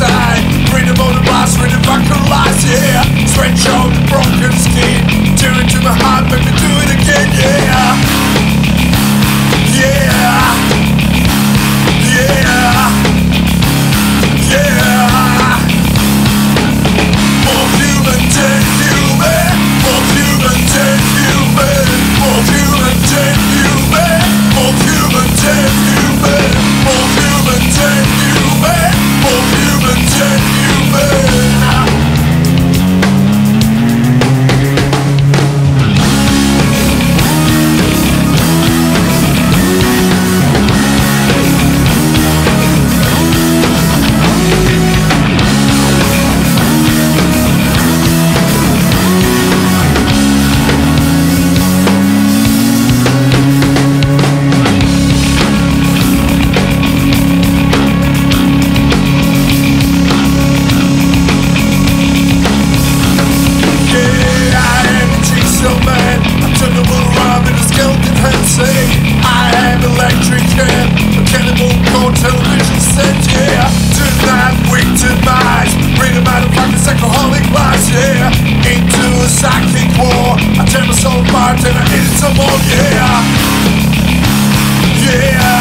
inside Read about the lies, read the lies, yeah. Stretch out the broken skin. Tear into my heart, make me do it again. so hard, and I need some more, yeah. Yeah.